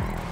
you